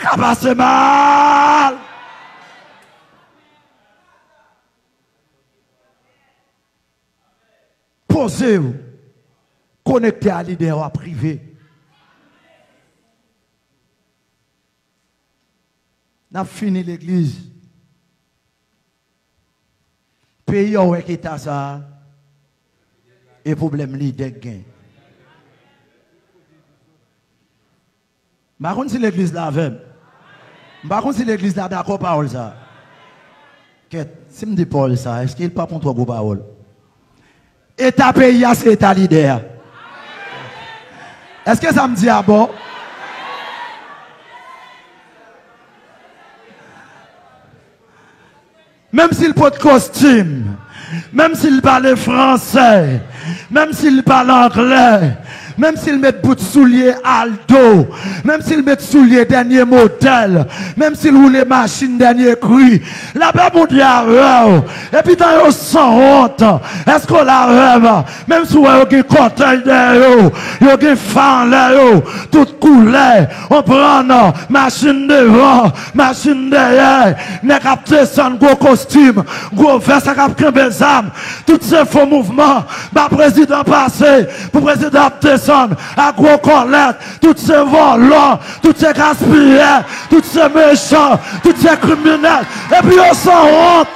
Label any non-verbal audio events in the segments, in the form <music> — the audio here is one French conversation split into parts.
qu'à mal. Posez-vous. Connectez à l'idée privé. N'a fini l'église. Pays où est ça? Et problème li de gain. Contre si l'église avec. Par contre si l'église là d'accord parole ça. Si me dit Paul ça, est-ce qu'il pas pour toi parole État pays c'est état leader. Est-ce que ça me dit à bon? Même s'il porte costume, même s'il parle français, même s'il parle anglais, même s'il met bout de souliers Aldo, même s'il met souliers dernier modèle, même s'il roule les machines dernier cru, là-bas mon diable, et puis dans yo sans honte, est-ce qu'on la rêve, même si vous avez contact de yo, yo avez fan là yo, toute couleur, on prend machine devant, machine derrière, n'est capté sans gros costume, gros veste à cap âmes, tous ces faux mouvements, ma président passé, pour président descendre, à gros collecte, tous ces volants, tous ces gaspillés, tous ces méchants, tous ces criminels, et puis on s'en honte.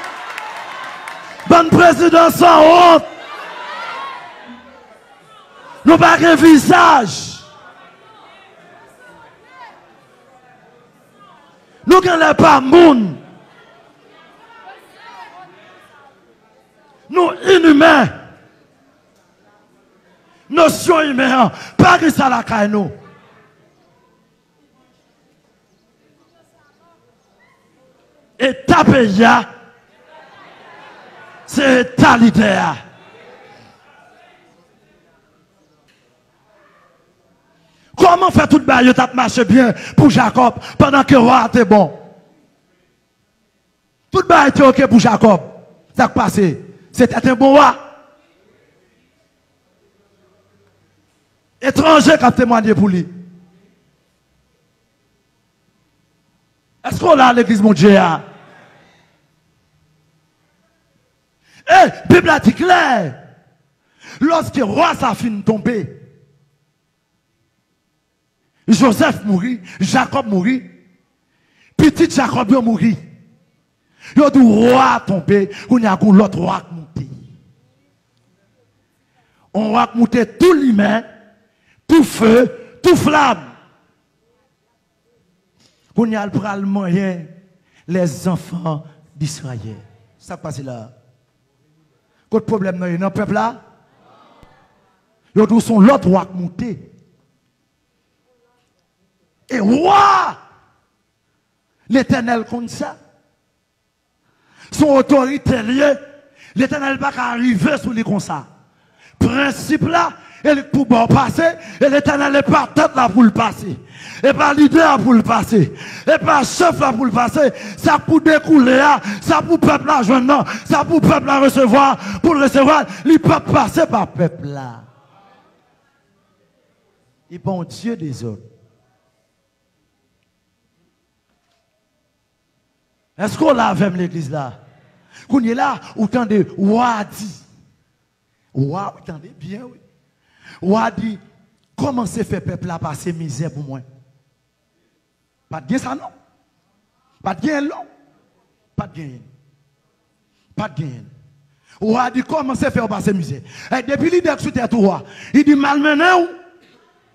Bon président sans honte. Nous pas un visage. Nous ne pas moun. Nous inhumains. Notion humaine. Pas que ça la caille nous. Et taper ya. C'est ta l'idée. Comment faire tout le bail, marché bien pour Jacob pendant que roi était bon? Tout le était ok pour Jacob. Ça passé. C'était un bon roi. Étranger qui a témoigné pour lui. Est-ce qu'on a l'église mon Dieu? Eh, Bible a dit clair. Lorsque roi sa fin tombé, Joseph mourit, Jacob mourit, petit Jacob mourit. Il a du roi tombé, il y a l'autre roi monté. On va monter tout l'humain, tout feu, tout flamme. On y a le moyen, les enfants d'Israël. Ça passe là. Quel problème dans le peuple là? Ils ont son l'autre roi monté. Et roi, l'éternel comme ça. Son autorité liée, l'éternel va arriver sur les comme ça. Principe là, et pour passer, et l'éternel n'est pas tête là pour le passer. Et pas leader pour le passer. Et pas chef là pour le passer. Ça pour découler, hein. ça pour peuple là joindre, ça pour peuple là recevoir, pour le recevoir, il peut passer par peuple là. Il bon Dieu des autres. Est-ce qu'on l'a avec l'église là? Qu'on est là, ou de Wadi. Wa, attendez bien, oui. Wadi, comment c'est fait peuple là passer misère pour moi? Pas de gain ça non. Pas de gain non. Pas de gain. Pas de gain. Wadi, comment c'est fait passer misère? Et depuis l'idée que c'était toi, il dit malmené ou?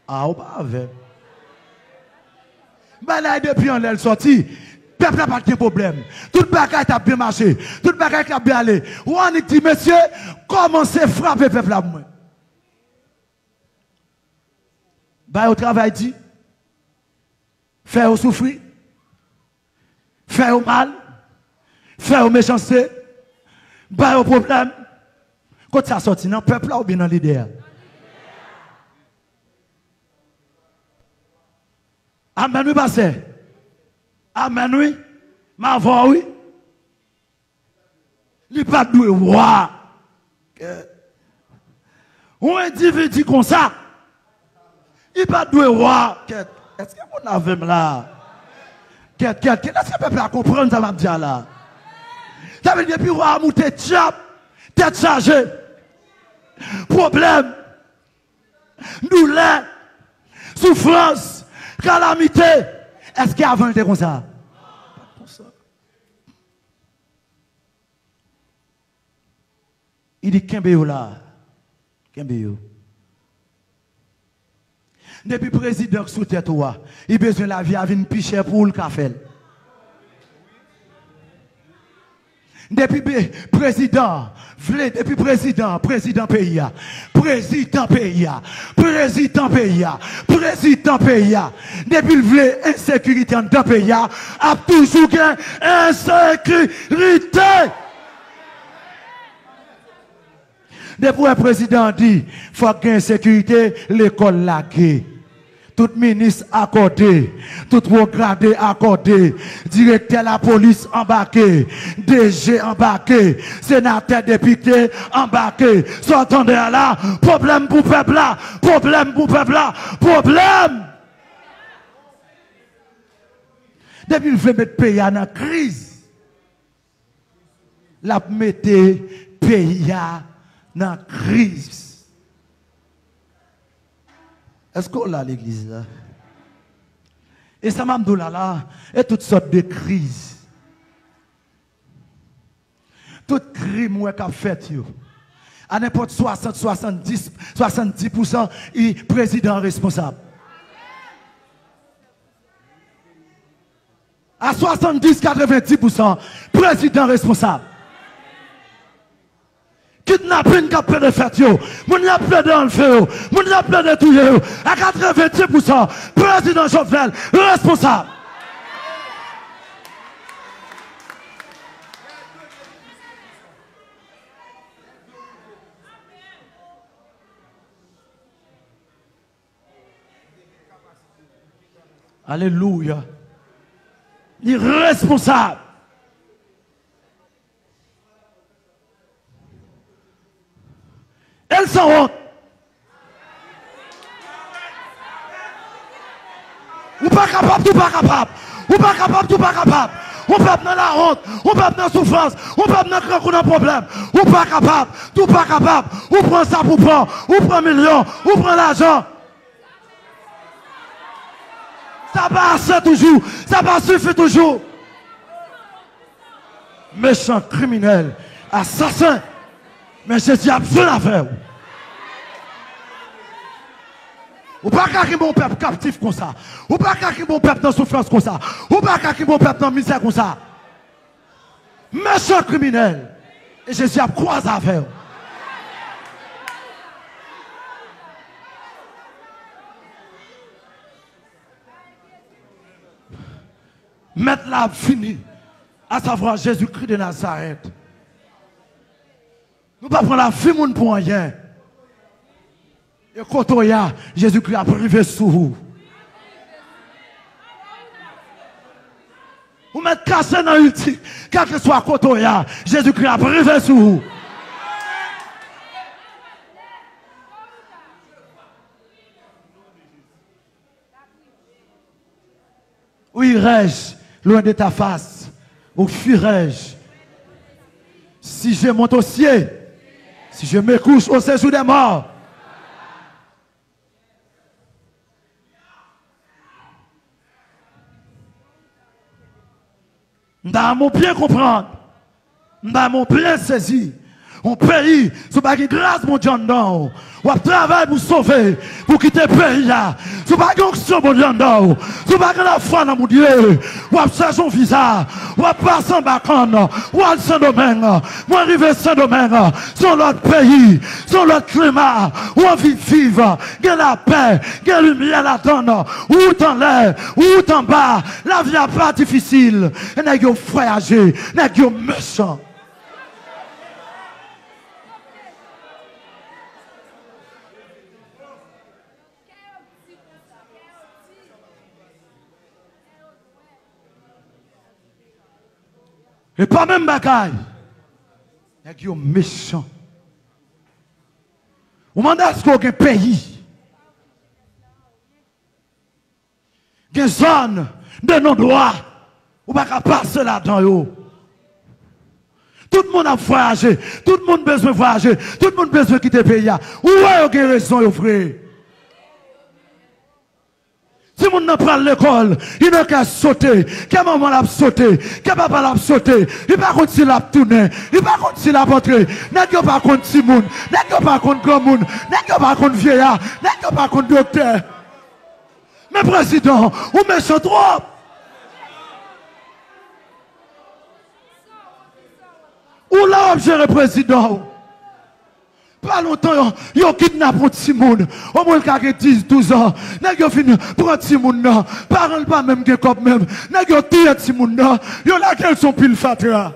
Ah, ou pas avec. Ben là, depuis on est sorti, peuple n'a pas de problème. Tout le bagage a bien marché. Tout le bagage a bien allé. Ou on dit, monsieur, comment c'est frapper peuple là moi? Bah, au travail dit, faire au souffrir, faire au mal, faire au méchanceté, bah au problème. Quand ça sorti dans le peuple ou bien dans l'idée? Amen, oui, passé. Amen, oui. Ma voix, oui. Il pas doué, voir. Un individu comme ça, il pas doué, voir. Est-ce que vous avez là? Qu'est-ce que le peuple a compris ça m'a dit là? Ça veut dire depuis roi monter tchap, tête chargée. Problème, douleur, souffrance, calamité. Est-ce qu'avant était comme ça? Il dit, Kembe là. Kembe Depuis le président sous tête, il a besoin de la vie à venir picher pour le café. Depuis président, depuis président, président pays, président pays, président pays, président pays, depuis le insécurité dans le pays, a toujours insécurité. Depuis le président dit, faut qu'il insécurité, l'école laguée tout ministre accordé, tout regardé accordé, directeur de la police embarqué, DG embarqué, sénateur député embarqué. De là, problème pour peuple là, problème pour peuple là, problème. Depuis le veut mettre pays en crise, la mettre pays en crise. Est-ce qu'on a l'église là? Et ça m'a dit là, et toutes sortes de crises. Toute crime qu'a fait, à n'importe 60, 70, 70%, il président responsable. À 70, 90%, président responsable kidnapping qu'a plein de fête. Moun a plein de enlevé yo. Moun a plein de yo. À 90%, président Jovenel, responsable. Alléluia. Il est responsable. Elles sont honte. Ou pas capable, ou pas capable. Ou pas capable, ou pas capable. On peut dans la honte, on peut dans la souffrance, on peut dans un problème. Ou pas capable, ou pas capable. Ou prend ça pour prendre, ou prend million, ou prend l'argent. Ça passe toujours, ça va suffire toujours. Méchant, criminel, assassin. Mais Jésus a besoin à faire. Ou? Pas qu'un bon peuple captif comme ça? Ou pas qu'un bon peuple dans souffrance comme ça? Ou pas qu'un bon peuple dans misère comme ça? Méchant criminel. Et Jésus a croisé faire. Mettre la fini, à savoir Jésus-Christ de Nazareth. Nous ne pas prendre la vie pour rien. Et quand Jésus-Christ a privé sous vous. Vous mettez cassé dans l'ultime, quel que soit Kotoya, Jésus-Christ a privé sous vous. Oui, irai-je loin de ta face? Ou fuirai-je? Si je monte au ciel, si je me couche au séjour des morts, Nous mon bien comprendre. Nous mon bien saisir. On pays, ce pas grâce, mon Dieu, non. Ou travail pour sauver, pour quitter le pays là. Ce pas une mon Dieu, non. Ce pas la foi dans mon Dieu. Ou chercher un visa. Ou passer en bacon. Ou à Saint-Domingue. Ou arriver Saint-Domingue. Sur l'autre pays, sur l'autre climat. Envie de vivre. Gain la paix, gain lumière là-dedans. Ou en l'air, ou en bas. La vie n'est pas difficile. Et n'est-ce pas voyager, n'est-ce pas méchant? Et pas même bagaille. Il y a méchant. Moment où il y a un pays, une zone de non-droit, Ou pas passer là-dedans, Tout le monde a voyagé. Tout le monde a besoin de voyager. Tout le monde besoin de quitter le pays. Où est-ce raison, frère? Si mon n'a pas l'école, il n'a qu'à sauter. Quelle maman l'a sauté, quel papa l'a sauté. Il pas contre si l'a tourné, il pas contre si l'a porté. N'est-ce pas contre si moun, n'est-ce pas contre grand moun, n'est-ce pas contre vieillard, n'est-ce pas contre docteur? Mais président, ou méchant trop. Ou là, le président? Pas longtemps, ils ont kidnappé un petit monde. Au moins, il a 10, 12 ans. Ils ont fini pour un petit monde. Parents pas même que comme même. Ils ont tué un petit monde. Ils ont laquelle son pile fatra.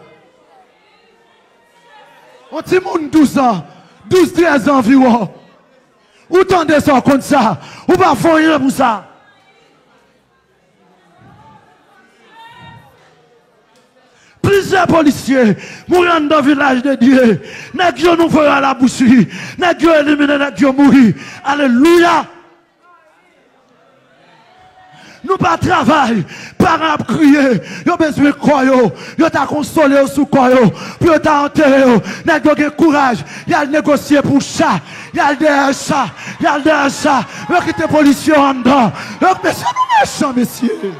Un petit monde 12 ans. 12, 13 ans environ. Ou tendez ça comme ça? Ou pas faire rien pour ça? Plusieurs policiers mourant dans le village de Dieu. Dieu nous fera la boucherie? Dieu éliminer, Dieu mourir. Alléluia. Nous pas travail, parents crier, yo besoin de quoi yo, yo t'a consolé sous quoi yo, puis yo t'a enterré yo, nèg yo courage, y a négocier pour ça, y a derrière ça, y a derrière ça, yo quitter policier en dedans. Yo messieurs, nous méchants messieurs.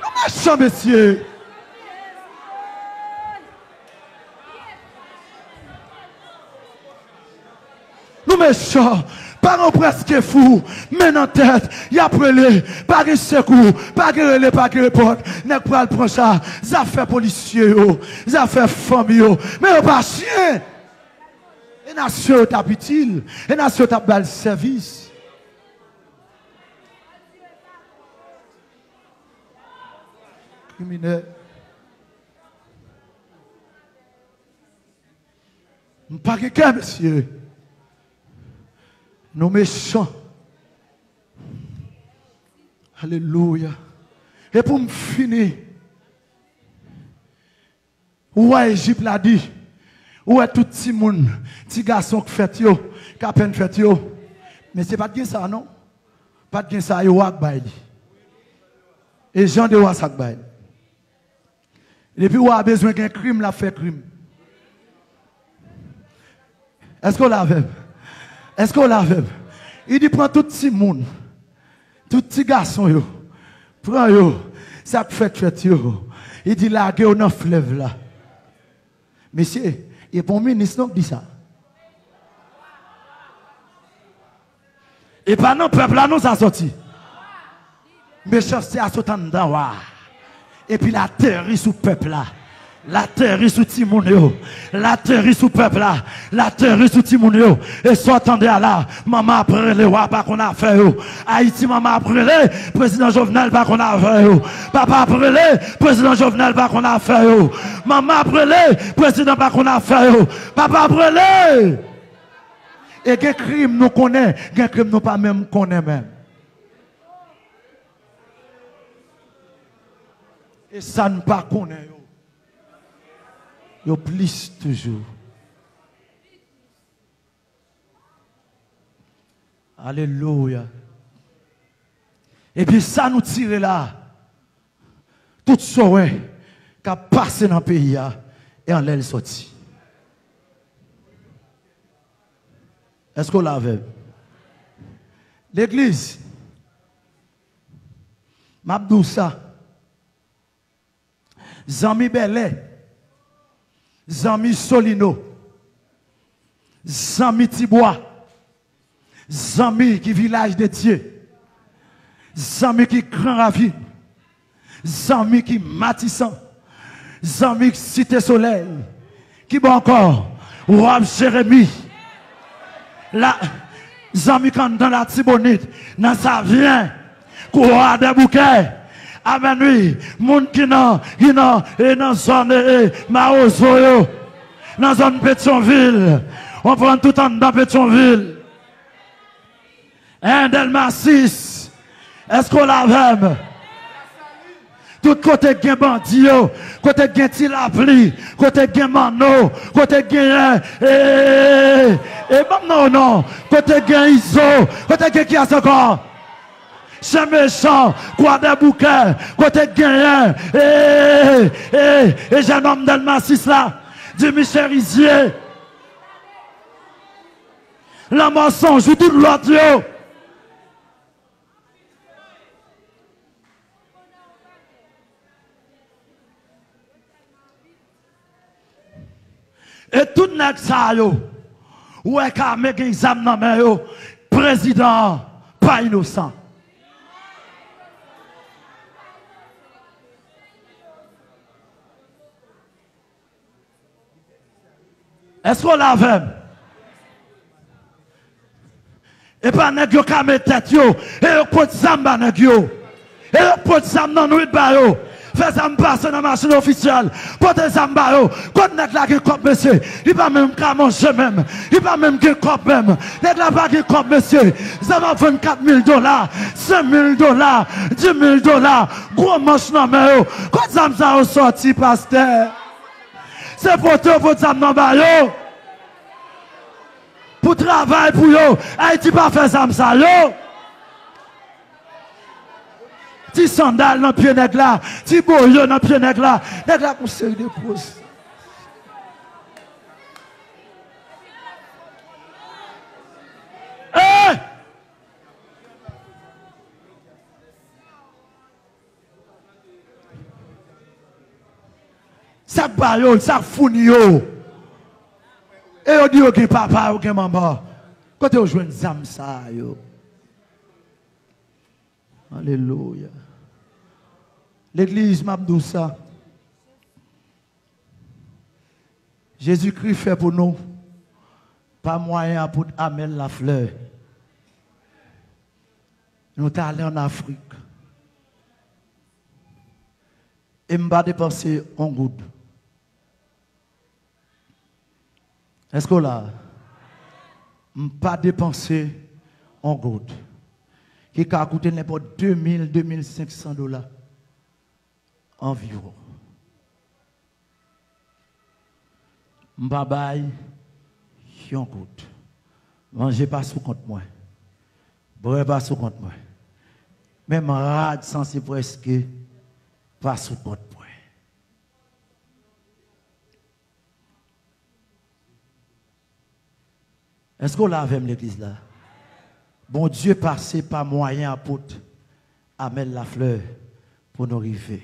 Nous méchants messieurs. Nous méchants, parents presque fous, mais en tête, y a prélé, pas de secours, pas de relais, pas de porte, n'est pas le prendre ça, fait policier, ça fait famille, mais pas chien. Et nation t'a utile, et nation t'a le service. Criminel. Pas quelqu'un, monsieur. Nous méchants. Alléluia. Et pour me finir, où est Égypte l'a dit, où est tout petit monde, petit garçon qui fait yo, qui a peine fait yo? Mais c'est pas de ça, non? Pas de ça, yo wak Et Jean de wasak Et puis, on a besoin qu'un crime l'a fait crime. Est-ce qu'on l'a fait? Est-ce qu'on l'a vu? Il dit prends tout petit monde, tout petit garçon yo, prends yo, ça fait fait yo. Il dit là, dans le fleuve là. Monsieur, il bon ministre qui dit ça. Et pas non peuple là nous ça sorti. Méchanceté à sauter dedans. Et puis la terre sous peuple là. La terre est sous Timounio. La terre est sous peuple là. La terre est sous Timounio. Et soit attendez à là. Maman après rois pas qu'on a fait. Haïti, maman après les. Président Jovenel pas qu'on a fait. Papa après les. Président Jovenel pas qu'on a fait. Maman après les. Président pas qu'on a fait. Papa après les. Et quel crime nous connaît? Quel crime nous pas même connaît même? Et ça ne pas connaît yo plus toujours. Alléluia. Et puis ça nous tire là. Tout ce qui a passé dans le pays et en l'aile sorti. Est-ce qu'on l'avait? L'église, Mabdoussa, Zami Belé, Zami Solino, Zami Tibois, Zami qui village de Dieu, Zami qui grand ravine, Zami qui matissant, Zami cité soleil, qui bon encore, Roi Jérémie, la, Zami quand dans la Tibonite, dans sa vient, courant des bouquets, Amen, oui. Moun qui nan, qui nan, et dans zone, et Maozo yo. Dans zone Pétionville. On prend tout en dans Pétionville. Un Delma 6. Est-ce qu'on l'a même? Tout côté gen bandi yo, côté gen tilapli, côté gen mano, côté gen eh eh bon non non, côté gen iso, côté gen qui a encore c'est méchant, quoi des bouquets, côté gagné, et, et, et jeune homme d'Almacis là, dit Michel Rizier, la mensonge, tout l'autre, Et tout nèg ça yo. Ouais ka me gen exam nan yo. Président pas innocent. Est-ce qu'on l'a? Et pas nèg yo ka met tête yo. Et yo pot zamba nèg yo. Et yo pot zam nan nuit ba yo. Fais ça me passe dans la machine officielle. Portez ça me barre. Quand net là qui cop monsieur. Il pas même qu'à manger même. Il pas même qui cop même. Net là pas qui cop monsieur. Ça va 24 000 dollars, 5 000 dollars, 10 000 dollars. Gros manche dans mais Quand ça me ça sorti pasteur? se pote ou pote zam nan ba yo. Pou travay pou yo, Haiti pa fe zam sa yo. Ti sandal nan pye neg la, ti boyo nan pye neg la, neg la kon seri de pos. Ça bayol, ça founi yo. Et on dit ok papa, ok maman. Quand on joue une zam ça yo. Alléluia. L'église m'a dit ça. Jésus-Christ fait pour nous, pas moyen pour amener la fleur. Nous sommes allés en Afrique. Et je vais dépenser en goutte. Est-ce que là, pas dépenser en goutte qui a coûté n'importe 2000, 2500 dollars environ. M'babaye, yon coûte. Mangez pas sous compte moi. Boire pas sous compte moi. Même rad sans presque pas sous compte moi. Est-ce qu'on l'a avec l'église là? Bon Dieu passé par moyen apôtre mettre la fleur pour nous arriver.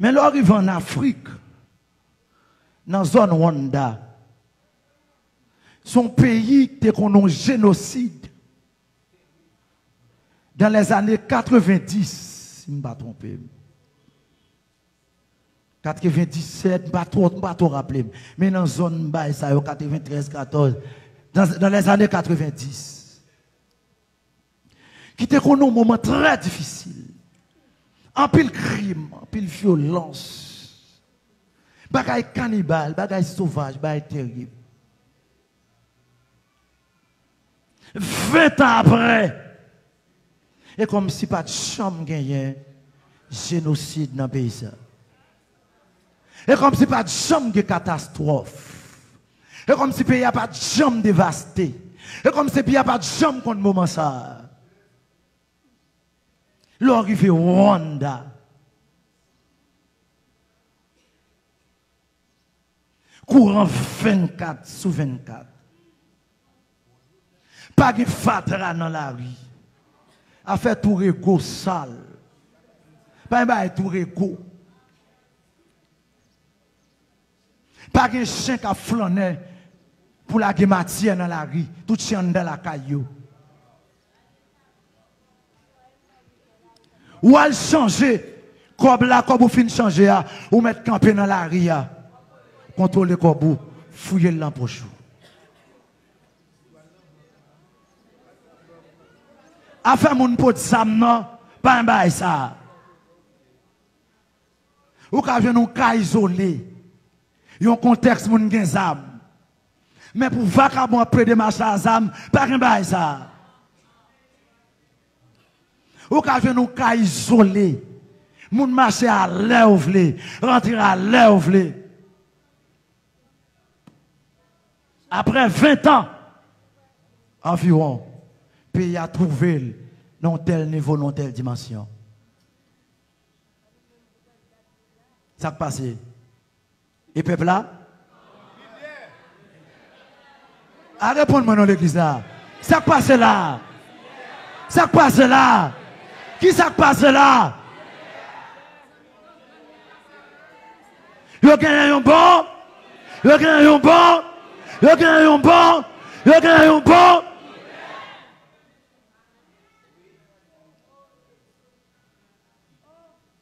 Mais l'arrivée en Afrique, dans la zone Rwanda, son pays qui un génocide dans les années 90, si je ne me pas trompé. 97, je ne me pas trop rappeler. Mais dans la zone 93, 14, dans, les années 90, qui était un moment très difficile. En pile crime, en pile violence. Bagaille cannibale, bagaille sauvage, bagaille terrible. 20 ans après, et comme si pas de chambre gagné génocide dans le pays. Et comme si pas de chambre de catastrophe. Et comme si pays pas de jambe dévasté. Et comme si pays n'a pas de jambe contre le moment ça. L'arrivée Rwanda. Courant 24 sous 24. Pas de fatra dans la rue. A fait tout régo sale. Pas de tout régo. Pas de chien qui a flâné pour la matière dans la rue, tout chien dans la caillou. Ou elle changer, comme là, comme vous finissez changer, ou mettre camper dans la rue, contrôler comme vous, fouiller l'empoche. Afin mon pot sam non, pas un bail ça. Ou ka vient nous cas isolé. Yon contexte moun gen zam. Mais pour vagabond après des marches à zam, pas un bail ça. Ou ka venu nous cas isolé. Moun marche à l'air ou rentrer à l'air ou Après 20 ans environ, pays a trouvé dans tel niveau, dans telle dimension. Ça passe. Et peuple là? À répondre dans l'église là. Ça passe là. Ça passe là. Qui ça passe là? Yo gagné un bon? Yo gagné un bon? Yo gagné un bon? Yo gagné un bon?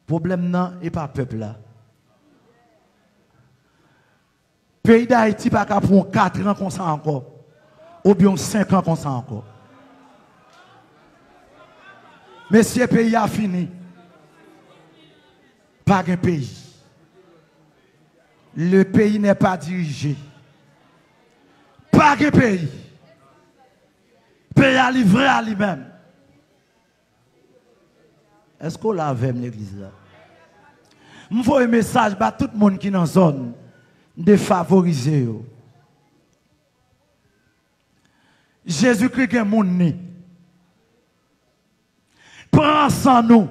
Problème non et pas peuple là. Pays d'Haïti pas qu'à prendre 4 ans comme ça encore. Ou bien 5 ans comme ça encore. Le pays a fini, pas un pays. Le pays n'est pas dirigé. Pas un pays. Pays a livré à lui-même. Est-ce qu'on l'a avec l'église là? Je un message à tout le monde qui est dans la zone défavorisé. Jésus-Christ est mon nez. Prends sans nous.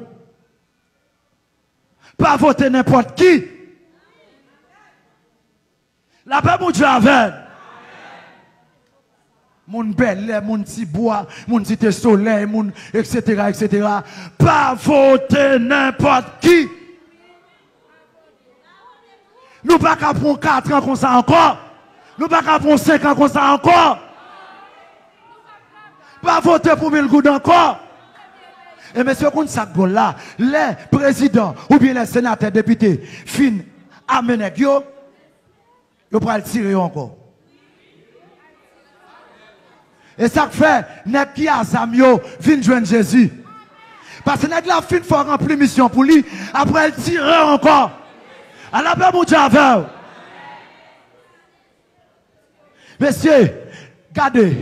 Pas voter n'importe qui. La paix, mon Dieu. Mon bel, mon petit bois, mon petit soleil, mon etc., etc. Pas voter n'importe qui. Nous pas qu'à prendre 4 ans comme ça encore. Nous pas qu'à prendre 5 ans comme ça encore. Pas voter pour mille gouttes encore. Et monsieur, ça là, les présidents ou bien les sénateurs, députés, fin, amenez yo, yo le tirer encore. Et ça fait, n'est qui a Zamio, vin joindre Jésus. Parce que n'est la fin faut remplir mission pour lui, après il tirer encore. À la paix, mon Dieu, Messieurs, regardez.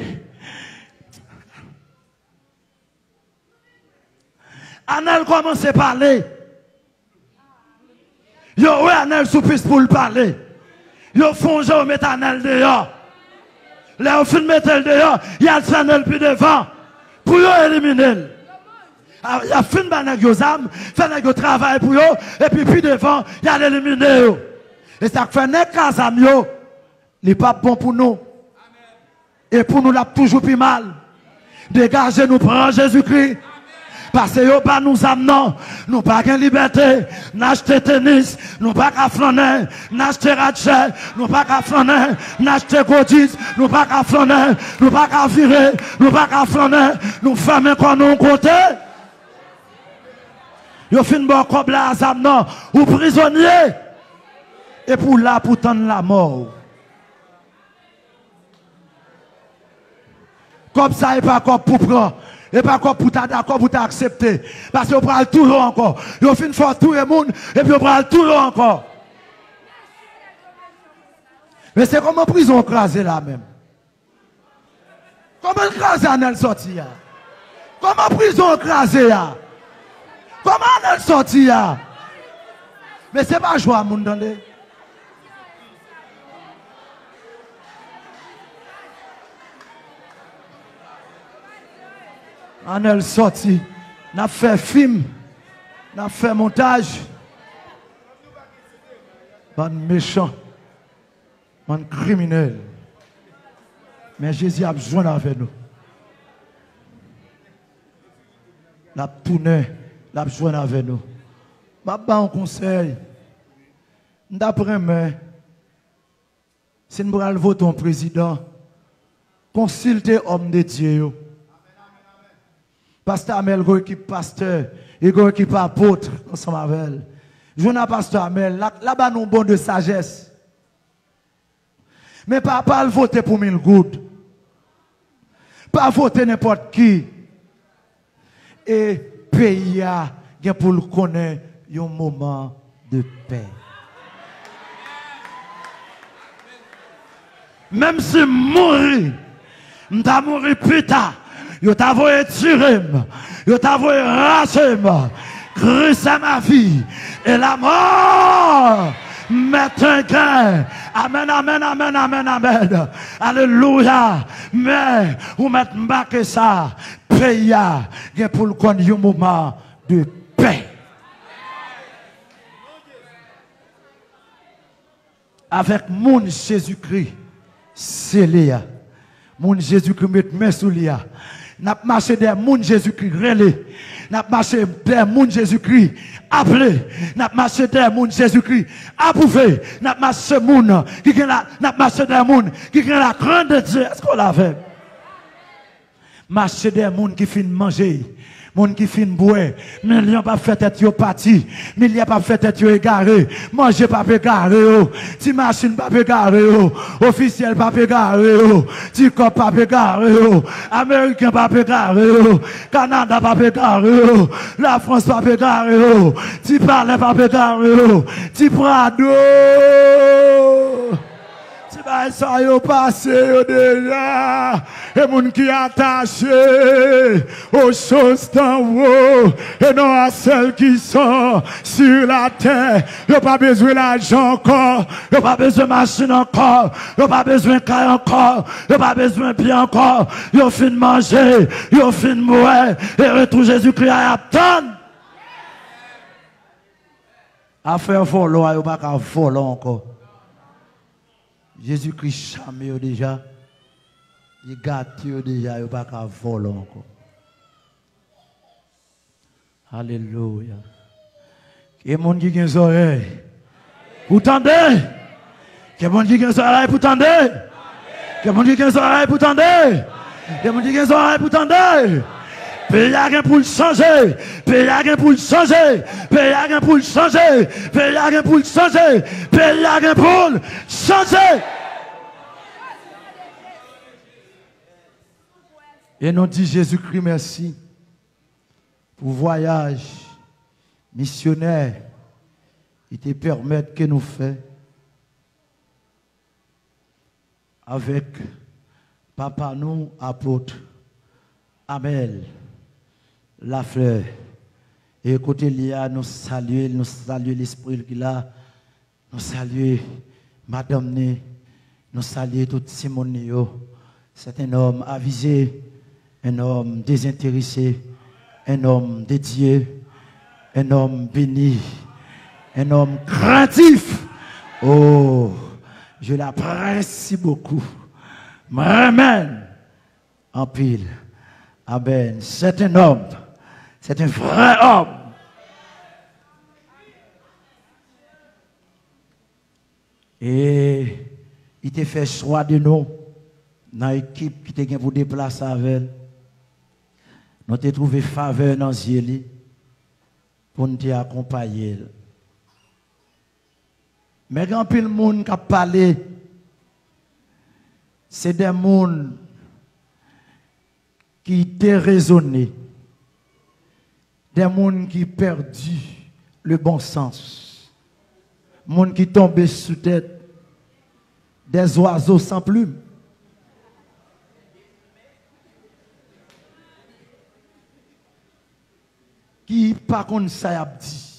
Anel commence à parler. Yo, ouais, Anel sous piste pour le parler. Yo, font je mettre Anel dehors. Là, on fin mettre dehors. Il y a le plus devant. Pour éliminer. Y a fin de yo zam, fait yo travail pour yo, et puis puis devant, il y a l'éliminer Et ça fait kazam yo, n'est pas bon pour nous. Et pour nous, l'a toujours plus mal. Dégagez nous, prend Jésus-Christ. Parce que pas nous amenons, nous pas de liberté, n'acheter tennis, nous pas qu'à flâner, n'acheter ratchet, nous pas qu'à flâner, n'acheter godis, nous pas qu'à flâner, nous pas qu'à virer, nous pas qu'à flâner, nous fermer quoi nous côté. Yo fin bon la non, ou prisonnier. Et pour là, pour tendre la mort. Comme ça, et pas comme pour prendre. Et pas comme pour d'accord pour t'accepter. Parce que vous prenez tout encore. Vous fin fort tout le monde. Et puis vous prenez tout encore. Mais c'est comme en prison écrasée là même. Comment écraser en elle sortie Comment prison écrasée là Comment elle sortit là? Mais c'est pas joie, mon donné. On est sorti. On a fait film. On a fait montage. Bon méchant. Bon criminel. Mais Jésus a besoin avec nous. La tourné la besoin avec nous. Je vais un conseil. D'après moi, si nous voulons voter un président, consultez homme de Dieu. Pasteur Amel, équipe pasteur, et équipe apôtre, ensemble avec elle. N'ai pasteur Amel, là-bas nous bon de sagesse. Mais pas, pas voter pour mille gouttes. Pas voter n'importe qui. Et pays a pour le connaître un moment de paix. Même si mourir, m'ta mourir plus tard, yo t'a voulu tuer, yo t'a voulu raser, est ma vie et la mort m'est un gain. Amen, amen, amen, amen, amen. Alléluia. Mais, vous mettez que ça pays a pour le un moment de paix. Avec mon Jésus-Christ, c'est Léa. Mon Jésus-Christ met main sous Léa. N'a marché des moun Jésus-Christ relé. N'a marché des moun Jésus-Christ appelé. N'a marché des moun Jésus-Christ approuvé. N'a marché moun qui n'a marché des moun qui la crainte de Dieu. Est-ce qu'on l'a fait? Marcher des moun qui finissent manger Moun qui fin boire, million pas fait tête yo parti, million pas fait tête yo égaré, manger pas égaré yo, ti machine pas égaré yo, officiel pas égaré yo, ti cop pas égaré yo, américain pas égaré yo, Canada pas égaré la France pas égaré yo, ti parle pas égaré yo, ça y passé déjà. Et mon qui attaché aux et non à celles qui sont sur la terre. a pas besoin d'argent encore. a pas besoin de machine encore. a pas besoin de caille encore. a pas besoin de bien encore. Yo fin de manger. Yo fin de mourir. Et retour Jésus-Christ à attendre. À faire voler, a pas qu'à voler encore. Jésus-Christ chame déjà. Il gâte déjà, il pas qu'à voler encore. Alléluia. Et mon qui a des oreilles. Vous tendez? Que mon qui a des oreilles tendre? Que mon qui a des oreilles tendre? Que mon qui a des oreilles tendre? A pour le changer. A pour le changer. A pour le changer. A pour le changer. A pour le changer. Et nous dit Jésus-Christ merci pour voyage missionnaire qui te permet que nous fassions avec papa nous apôtre Amel la fleur. Et côté Lia, nous saluons, nous saluons l'esprit qu'il a, nous saluons Madame nous saluons tout Simone. C'est un homme avisé, un homme désintéressé, un homme dédié, un homme béni, un homme craintif. Oh, je l'apprécie beaucoup. Amen. En pile. Amen. C'est un homme c'est un vrai homme. Et il t'a fait choix de nous dans l'équipe qui t'a pour déplacer avec Nous t'ai trouvé faveur dans les pour nous accompagner. Mais quand le monde qui a parlé, c'est des gens qui t'ont raisonné des gens qui perdu le bon sens, gens qui tombent sous tête, des oiseaux sans plumes. Qui par contre ça a dit.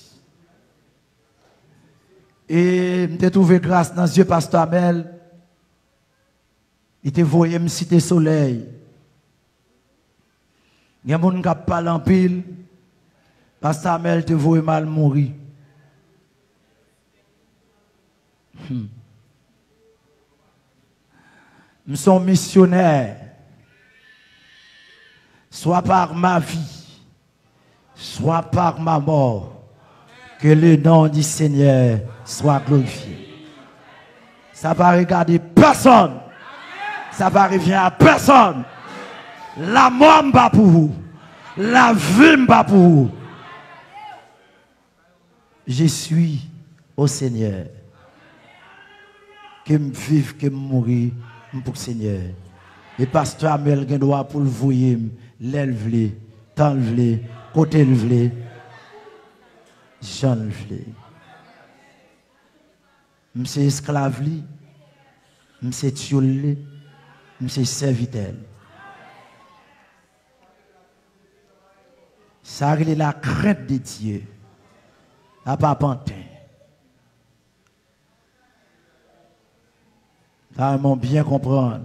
Et je trouvé grâce dans Dieu, Pasteur Amel. Il te voyé me citer soleil. Il y a des gens qui parlent en pile. Pasteur Amel te voit mal mourir. Hmm. Nous sommes missionnaires, soit par ma vie, soit par ma mort, que le nom du Seigneur soit glorifié. Ça va regarder personne. Ça va revenir à personne. La mort pas pour vous. La vie pas pour vous je suis au Seigneur. Que me vive, que me mourir pour le Seigneur. Et pasteur Amel doit pour le voyer, l'élever, t'enlever, côté lever, j'enlever. Monsieur esclave, monsieur tioule, monsieur serviteur. Ça c'est la crainte de Dieu à pas pantin. Ça m'a bien comprendre.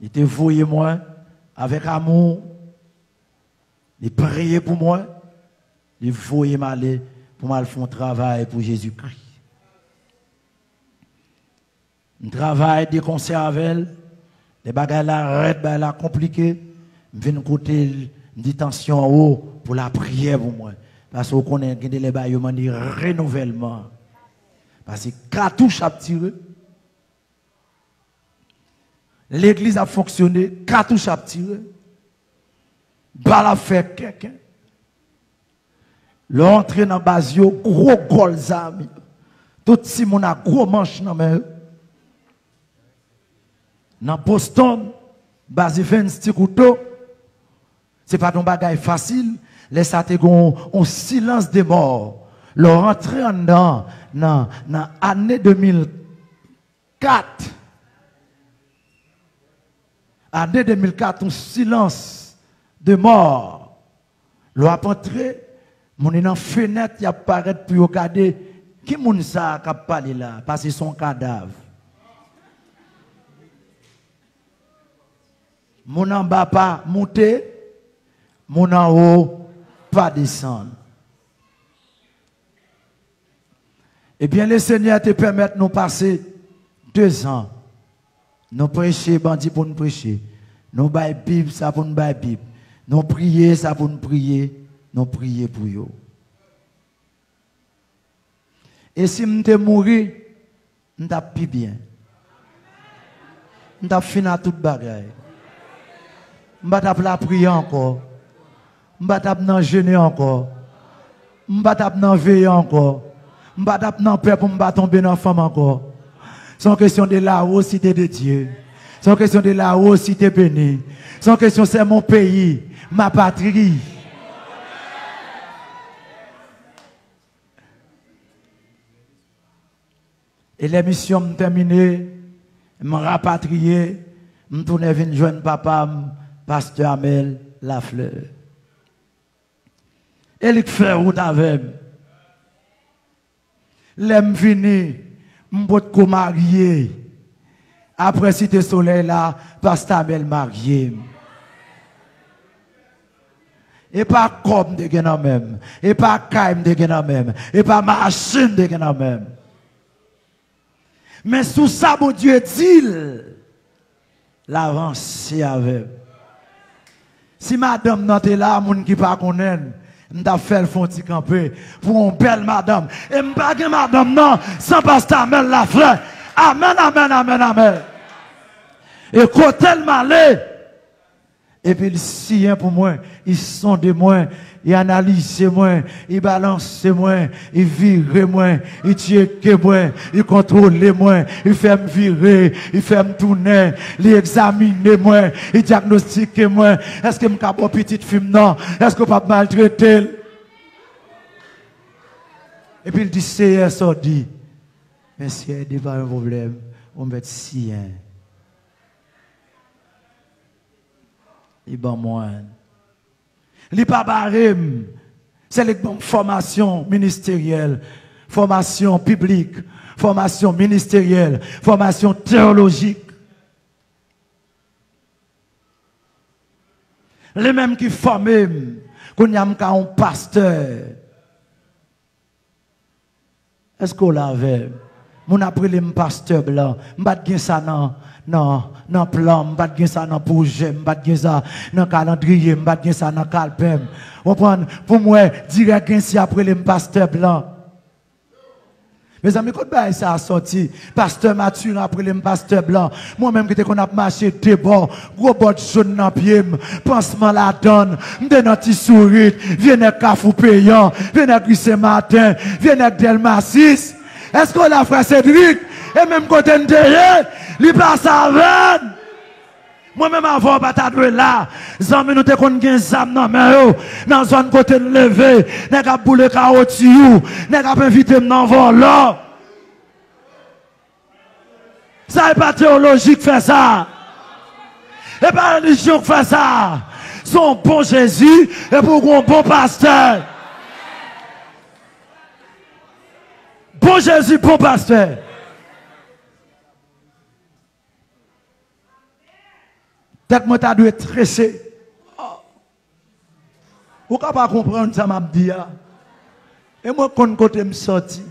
Il était voué moi avec amour, il prier pour moi, il faut m'aller pour mal faire un travail pour Jésus-Christ. Je travaille des conseils avec elle, les bagages là, ben. Je viens côté, une tension en haut pour la prière pour moi. Parce qu'on connaît les bagages, dit renouvellement. Parce que cartouche a tiré. L'église a fonctionné, cartouche a tiré. Bal a fait quelqu'un. L'entrée dans Basio, gros gol. Tout si mon a gros manche dans main. Dans Boston, basé 20 petit couteau. C'est pas un bagage facile. Les ça un silence des morts. Leur entrée en dans, l'année 2004. Année 2004, un silence de mort. Leur a entré, mon dans fenêtre, il apparaît pour regarder qui moun ça qui parlé là, parce que son cadavre. Mon en bas pas monter, mon en haut pas descendre. Eh bien, le Seigneur te permet de nous passer deux ans. Nous prêcher, bandit pour nous prêcher. Nous bailler Bible, ça pour nous bailler Bible. Nous prier, ça pour nous prier. Nous prier pour eux. Et si nous mourir, nous plus bien. Nous t'avons fini à toute bagaille. Nous t'avons la prier encore. Nous t'avons jeûner encore. Nous t'avons veiller encore. Nous t'avons peur pour nous tomber dans femme encore. C'est une question de la cité de Dieu. C'est une question de la cité béni. C'est question, c'est mon pays, ma patrie. Et l'émission me terminée, me rapatrié, me tourner venir joindre papa, pasteur Amel Lafleur. Et il fait route avec. L'aime vini, m'bot marié. Après Cité Soleil là, pasteur Amel marié. Et pas comme de même, et pas caim de même, et pas machine de même. Mais sous ça, mon Dieu dit, l'avancée avec. Si madame pas là, moun qui pas connaît, m'ta fait le fond camper pour une belle madame. Et m'pa madame non, sans pasteur Amel la frère. Amen, amen, amen, amen. Et côté le malé, et puis sien pour moi, ils sont de moi, il analyse moi, il balance moi, il vire moi, il check moi, il contrôle moi, il fait me virer, il fait me tourner, il examine moi, il diagnostique moi. Est-ce que je suis petite fille non? Est-ce que je pas maltraiter? Et puis il dit, c'est dit. Mais si il n'y a pas un problème, on être sien. Il va moi. Pas barème. C'est les formation ministérielle, formation publique, formation ministérielle, formation théologique. Les mêmes qui forment, qu'on y a un pasteur. Est-ce qu'on l'avait? Mon après les pasteur blanc, m'bat ça non? Non non plan, m'pas de ça dans projet, m'pas de ça dans calendrier, m'pas de ça dans calpem. Comprendre pour moi direct ainsi après les pasteur blanc. Mes amis, quand bah, ça a sorti, pasteur Mathieu après les pasteur blanc, moi-même qui qu'on a marché des bords, gros bord jaune dans pied, pansement la donne, m'de dans petit sourire, viens cafou payant, viens ce matin, viens Delma 6. Est-ce qu'on a frère Cédric, et même côté de il passe à Moi-même avant, pas t'adouer là. Nous te kon gen zam nan men yo. Nan zone côté lever. Nèg a boule kaoti you. Nèg a invité nan là. Ça n'est pas théologique fait ça. Et pas religion qui fait ça. Son bon Jésus et pour un bon pasteur. Bon Jésus, bon pasteur. Tête moi t'as dû être stressé. Vous ne pas comprendre ça m'a dit. hein? Et moi kon côté me sorti.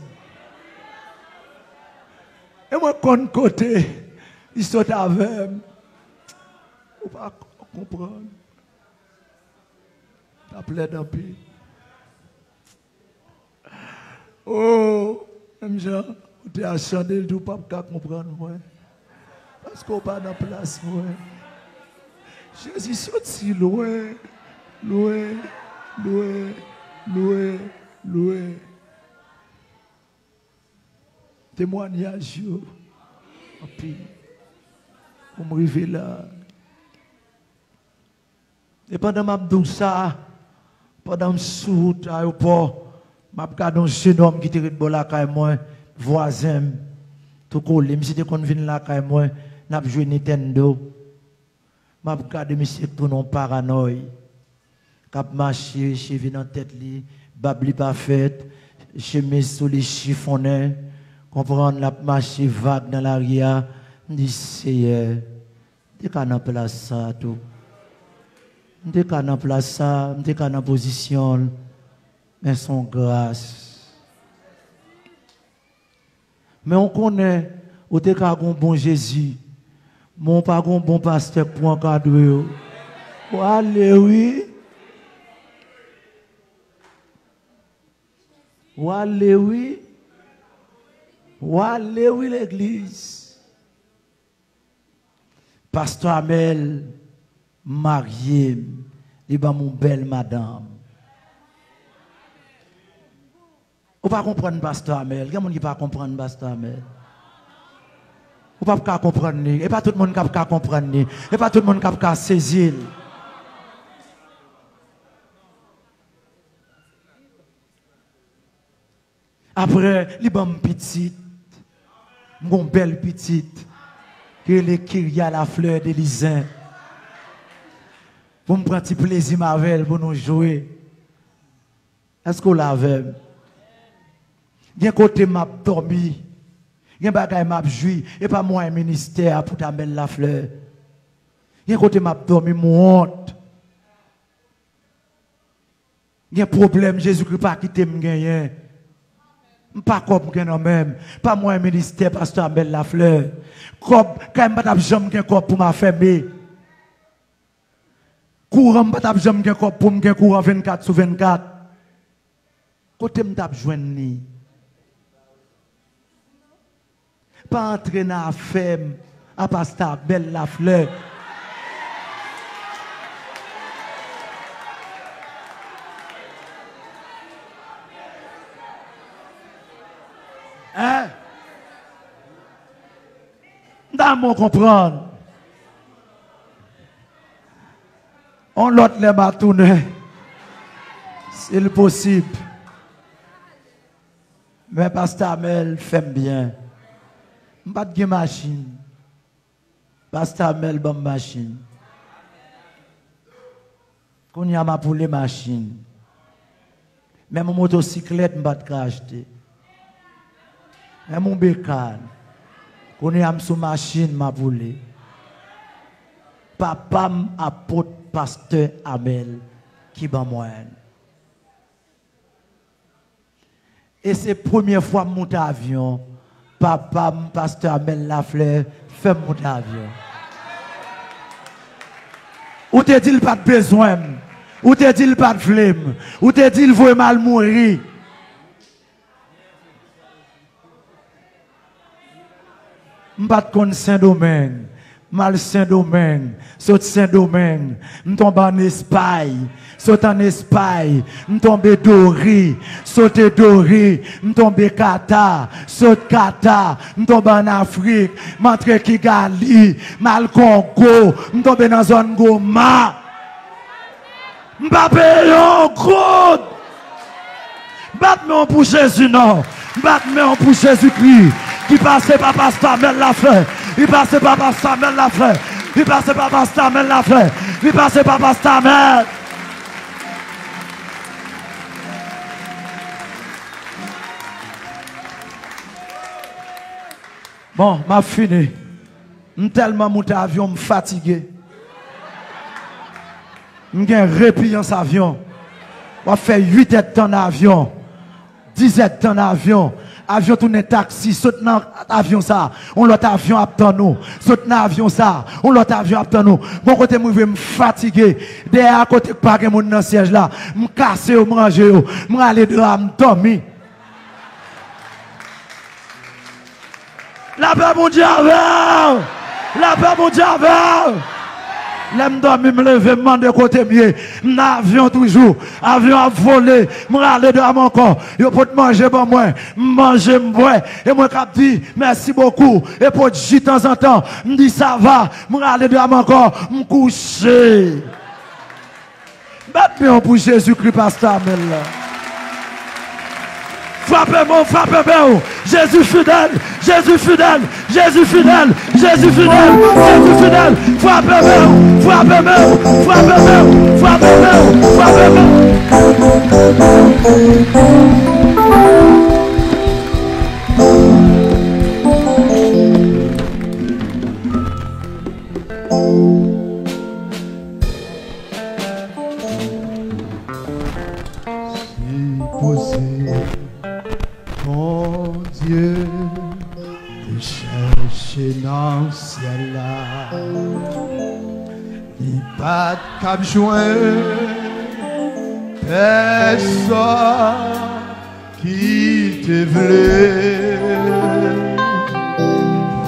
Et moi kon côté il saute avec. Vous pas comprendre. T'as plein d'un pays. Oh, même Jean, tu as chanté, tu pas comprendre moi. Parce qu'on pas dans place moi. Jezi soti loue, loue, loue, loue, loue. Témoignage yo. Api, pou mrive la. E pandan mabdou sa, pandan msou ta yo po, mab kadon jenom ki te rit bo la kay mwen, voazem, tou kou li, msi te kon vin la kay mwen, nap jwe Nintendo. Je regarde monsieur tout non paranoïe. Cap marché, cheveux dans tête li, babli pas fait, chemise sous les chiffonnés, comprendre la marché vague dans l'arrière, dit Seigneur, t'es qu'à dans place ça tout. Qu'à dans place ça, position, mais son grâce. Mais on connaît, t'es un bon Jésus, mon pas un bon pasteur pour encadrer. Oh, allez, oui. Allez, oui. Allez, oui, l'église. Pasteur Amel, marié, il mon belle madame. Ne pas comprendre Pasteur Amel? A qui pas comprendre Pasteur Amel? Ne pas comprendre. Et pas tout le monde peut comprendre. Et pas tout le monde peut saisir. Après, il va petite. Mon belle petite. Que les Kyria la fleur d'Élysin. Pour me prendre petit plaisir avec pour nous jouer. Est-ce qu'on l'avait? Bien côté m'a dormi. Gen bagay map jwi, e pa mwen minister pou ta men la fleur. Gen kote map dormi moun hont. Gen problem, Jezou ki pa kite m genyen. M pa kop m genon men. Pa mwen minister pas ta men la fleur. Kop, kay m bat ap jom gen kop pou ma feme. Kouran m bat ap jom gen kop pou m gen kouran 24 sou 24. Kote m tap jwen ni. Pas entrer dans la ferme à pasteur Abel la fleur. Hein? D'amour comprendre. On l'autre les tourné. C'est le possible. Mais Pasteur Amel fait bien. Pas de machine. Pasteur Amel bonne machine. Il y a ma pour les machines. Même mon motocyclette, je pas acheter. Et mon bécane. Qu'on est sous machine, ma boule. Papa apôtre pasteur Amel qui va moyen. Et c'est la première fois que je monte avion. Papa, pasteur Amel Lafleur, fait monter avion. Ou te dit pas de besoin? Ou te dit pas de flemme? Ou te dit veut mal mourir? M'pas de Saint-Domingue. Mal Saint-Domingue. Saute Saint-Domingue. M'tombe en Espagne. Saute en Espagne. M'tombe Dori. Saute Dori. M'tombe Qatar. Saute Qatar. M'tombe en Afrique. M'entre Kigali. Mal Congo. M'tombe dans zone Goma. Payer un gros. Battement pour Jésus, non. Battement pour Jésus-Christ. Qui passait par Pasteur Mel la Il passait par Pasteur Mel la fleur. Il passait par Pasteur Mel la fleur. Il passait par Pasteur Mel. Bon, m'a fini. Tellement monté avion, me fatigué. un répit en avion. On fait 8 heures en avion. 10 heures en avion. Avion tourne taxi, saute dans avion ça. On l'autre avion attend nous. Saute dans avion ça. On l'autre avion attend nous. Bon côté moi je me fatiguer. Derrière côté pas que mon dans siège là. Me casser ou manger ou. Me aller dehors me dormir. La paix mon diable. La paix mon diable. L'aime dormir, me lever, me demander côté mieux. Avion toujours. Avion à voler. Me râler de mon corps. Pour te manger bon moi. Manger, moi. Et moi cap dit, merci beaucoup. Et pour de temps en temps, dit ça va. Me râler de mon corps. Me coucher. Batte-moi pour Jésus-Christ, pasteur. Frappez-moi, frappez-moi. Jésus fidèle, Jésus fidèle, Jésus fidèle, Jésus fidèle, Jésus fidèle. Frappez-moi, frappez-moi, frappez-moi, frappez-moi, frappez-moi. Pas de cap joint, personne qui te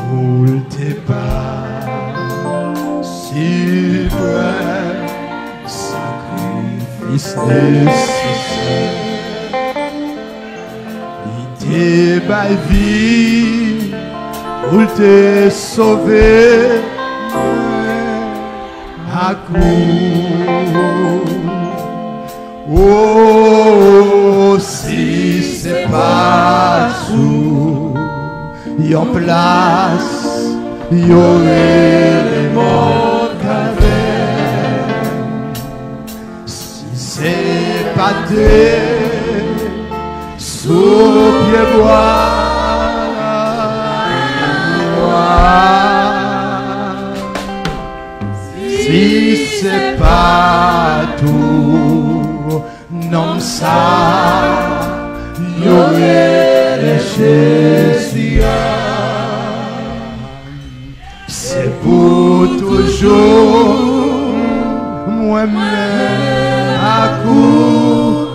pour tes pas si vrai, sacrifice nécessaire. Il t'est ma vie pour te sauver. Oh, si c'est pas sous yon place, y aurait les mots Si c'est pas sous pied si c'est pas tout, non ça, y aurait les C'est pour toujours, moi-même à coup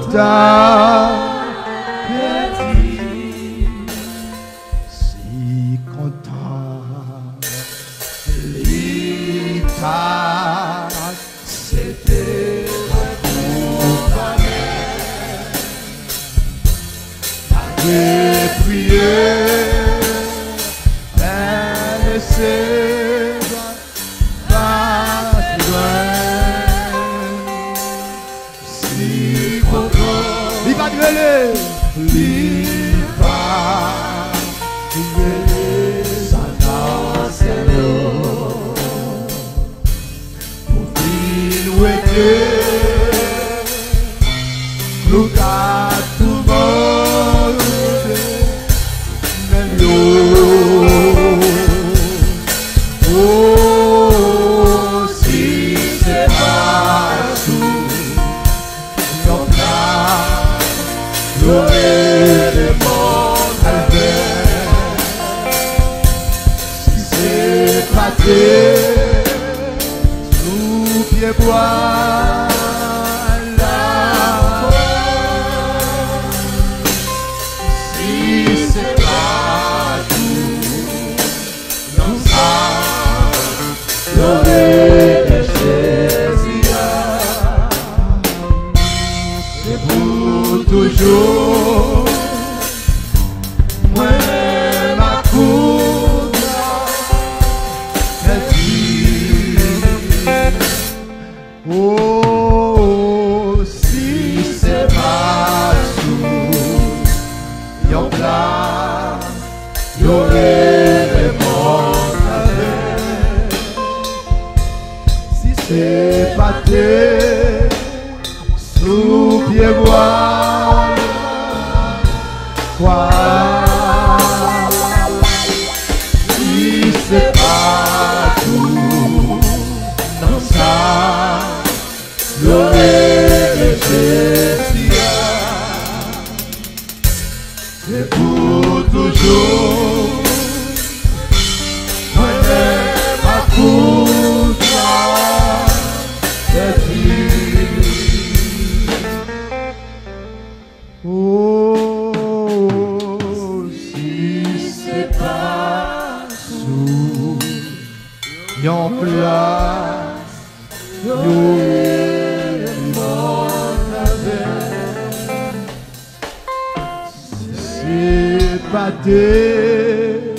Des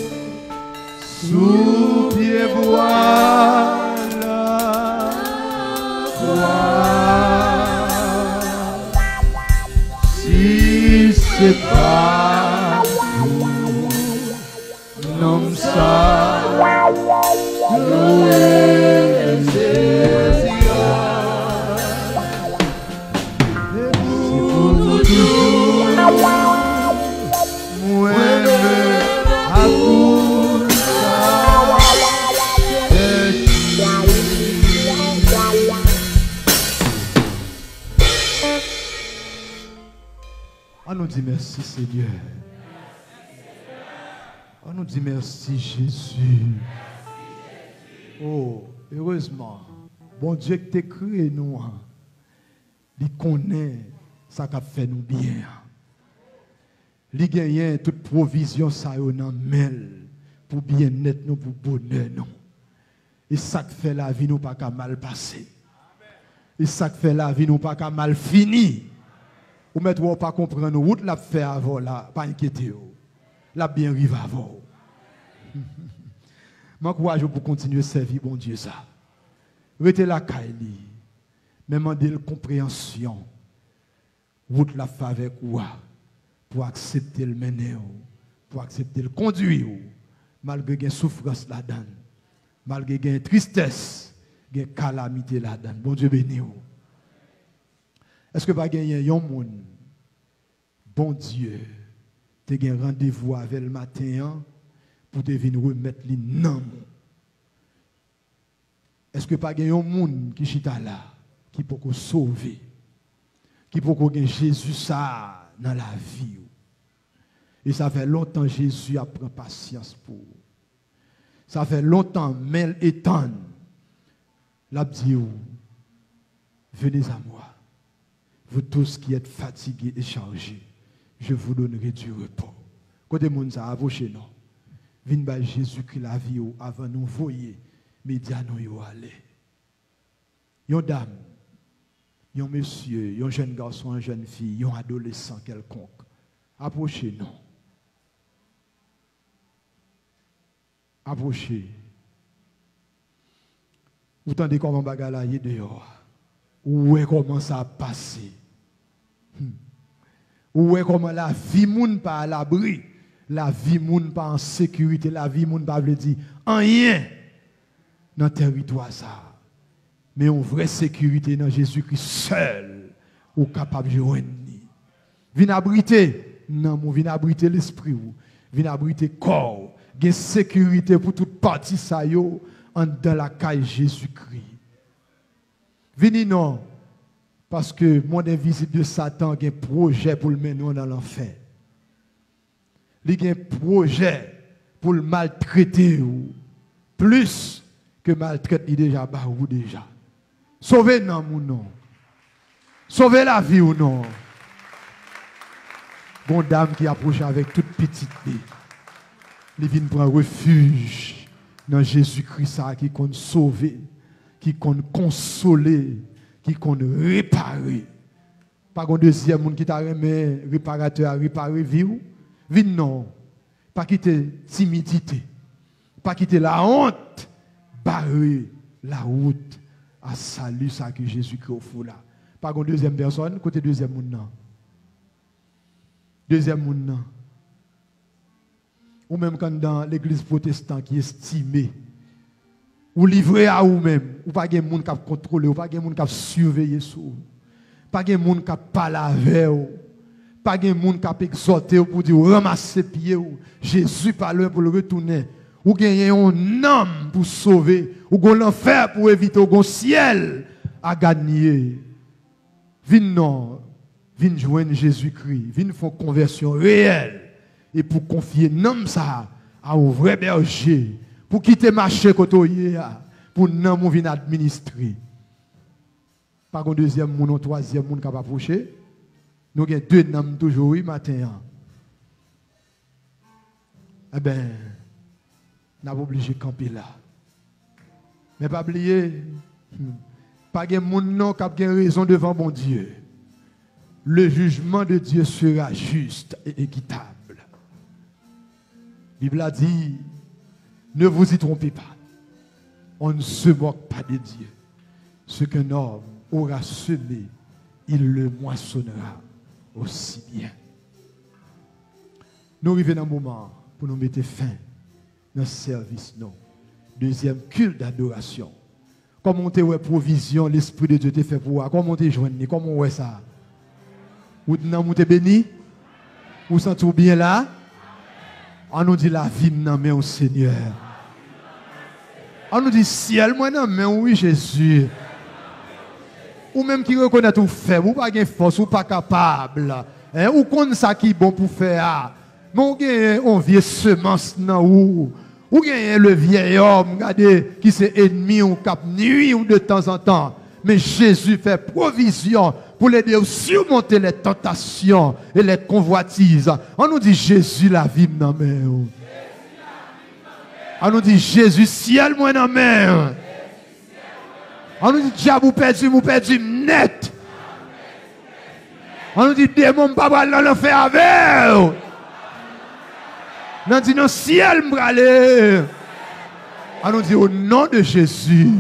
sous pied voilà. Si c'est pas vous, non ça, nous Seigneur. On nous dit merci Jésus. Oh, heureusement, bon Dieu qui t'a créé nous, hein, il connaît ça qui fait nous bien. Il gagne toute provision ça nan mel pour bien-être nous, pour bonheur nous. Et ça qui fait la vie nous pas qu'à mal passer. Et ça qui fait la vie nous pas qu'à mal fini. Ou mettre ou pas comprendre nous route l'a fait avant là, pas inquiéter. L'a bien arrivé avant. <laughs> M'encourage pour continuer à servir bon Dieu ça. Restez la Kaili. Mais demandez la compréhension. Route la fait avec vous pour accepter le mener, pour accepter le conduire, malgré une souffrance là-dedans, malgré une tristesse, une calamité là-dedans. Bon Dieu béni. Est-ce que pas gagner un monde, bon Dieu, tu as un rendez-vous avec le matin hein, pour te venir remettre les noms. Est-ce que pas gagner un monde qui chita là, qui peut sauver, qui peut gagner Jésus dans la vie? Et ça fait longtemps Jésus a pris patience pour. Ça fait longtemps, Mel et Tan, dit, venez à moi. Vous tous qui êtes fatigués et chargés, je vous donnerai du repos. Côté moun ça approché non? Vin Jésus-Christ la vie avant nous voyer média nous yo aller. Yon dame, yon monsieur, yon jeune garçon, une jeune fille, yon adolescent quelconque. Approchez non? Approchez. Vous entendez comment est dehors. Où est comment ça a passé? Où est comment la vie moun pas à l'abri? La vie moun pas en sécurité. La vie moun pas veut dire rien dans le territoire ça. Mais une vraie sécurité dans Jésus-Christ seul ou capable de joindre. Vin abriter, non, mon vin abriter l'esprit ou, vin abriter corps, sécurité pour toute partie ça yo en dans la caille Jésus-Christ. Vini non, parce que mon invisible de Satan a un projet pour le mener dans l'enfer. Il a un projet pour le maltraiter ou plus que maltraite il déjà bah ou déjà. Sauvez non mon nom. Sauvez la vie ou non. Bon dame qui approche avec toute petite. Il vient prendre refuge dans Jésus-Christ qui compte sauver, qui compte consoler, qui compte réparer. Pas un deuxième monde qui t'a remis réparateur à réparer vie. Vin non. Pas quitter timidité. Pas quitter la honte. Barrer la route à salut ça que Jésus-Christ offre là. Pas une deuxième personne, côté deuxième monde non. Deuxième monde non. Ou même quand dans l'église protestante qui est ou livré à vous-même, ou pas de monde qui contrôler, ou pas de monde qui surveiller sur vous. Pas de monde qui parle avec vous. Pas de monde qui exhorter pour dire ramasser pieds Jésus parle pour le retourner. Ou gagner un homme pour sauver, ou l'enfer pour éviter, ou gon ciel à gagner. Vin non, vin joindre Jésus-Christ, vin faire conversion réelle et pour confier nom ça à un vrai berger, pour quitter marché côté pour nous venir administrer. Pas un deuxième monde, un troisième qui va approcher. Nous avons deux noms toujours oui matin. Eh bien, nous avons obligé de camper là. Mais pas oublier, hmm, pas de monde qui a raison devant mon Dieu. Le jugement de Dieu sera juste et équitable. Bible a dit, ne vous y trompez pas. On ne se moque pas de Dieu. Ce qu'un homme aura semé, il le moissonnera aussi bien. Nous arrivons dans un moment pour nous mettre fin dans ce service. Non. Deuxième culte d'adoration. Comment tu as provision, l'Esprit de Dieu t'a fait pour Comment tu joint Comment on ça? Ou tu béni? Ou sentez bien là? On nous dit la vie dans main au Seigneur. On nous dit ciel, moi non, mais oui, Jésus. Ou même qui reconnaît tout faible, ou pas de force, ou pas capable. Hein? Ou qu'on ça qui bon pour faire. Mais on vient semence dans ou. Ou le vieil homme, regardez, qui c'est ennemi ou cap nuit ou de temps en temps. Mais Jésus fait provision pour l'aider à surmonter les tentations et les convoitises. On nous dit Jésus la vie dans main. On nous dit Jésus ciel moi dans main. On nous dit diable vous perdu, vous perdu net. On nous dit démon pas dans l'enfer avec. On dit non ciel m'bralé. On nous dit au nom de Jésus.